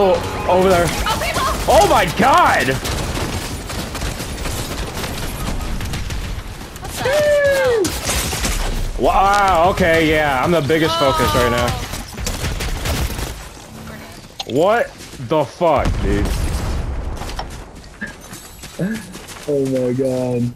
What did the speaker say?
Oh, over there. Oh! Oh my god! What's that? Wow, okay, yeah, I'm the biggest focus right now. What the fuck, dude? Oh my god.